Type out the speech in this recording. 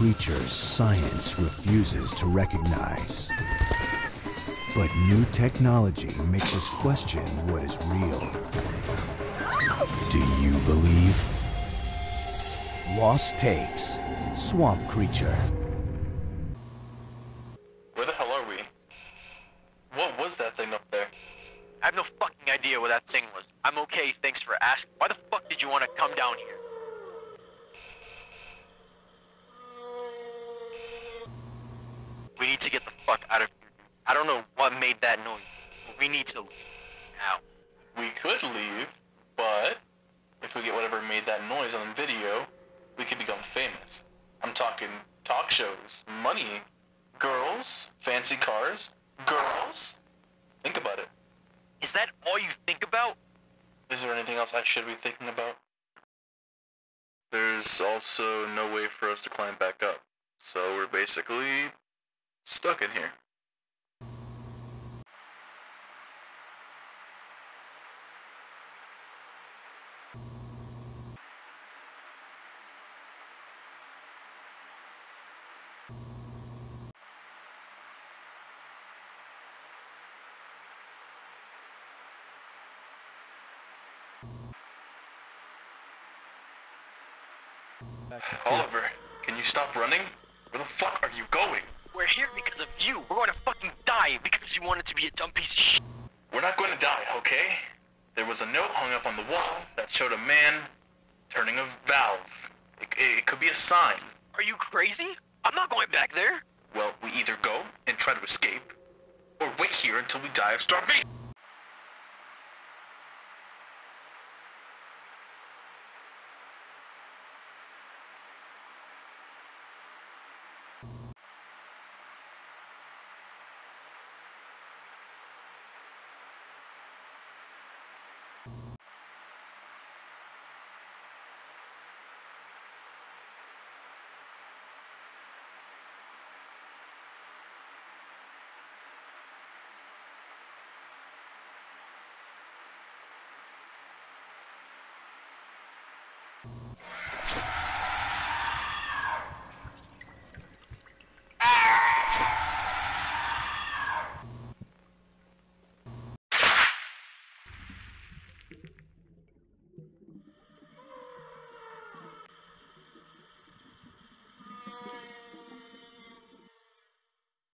creatures science refuses to recognize. But new technology makes us question what is real. Do you believe? Lost Tapes, Swamp Creature. Where the hell are we? What was that thing up there? I have no fucking idea what that thing was. I'm okay, thanks for asking. Why the fuck did you want to come down here? We need to get the fuck out of here. I don't know what made that noise, but we need to leave now. We could leave, but if we get whatever made that noise on video, we could become famous. I'm talking talk shows, money, girls, fancy cars, girls. Think about it. Is that all you think about? Is there anything else I should be thinking about? There's also no way for us to climb back up. So we're basically stuck in here. Oliver, can you stop running? Where the fuck are you going? We're here because of you. We're going to fucking die because you wanted to be a dumb piece of shit. We're not going to die, okay? There was a note hung up on the wall that showed a man turning a valve. It, it, it could be a sign. Are you crazy? I'm not going back there. Well, we either go and try to escape, or wait here until we die of starvation.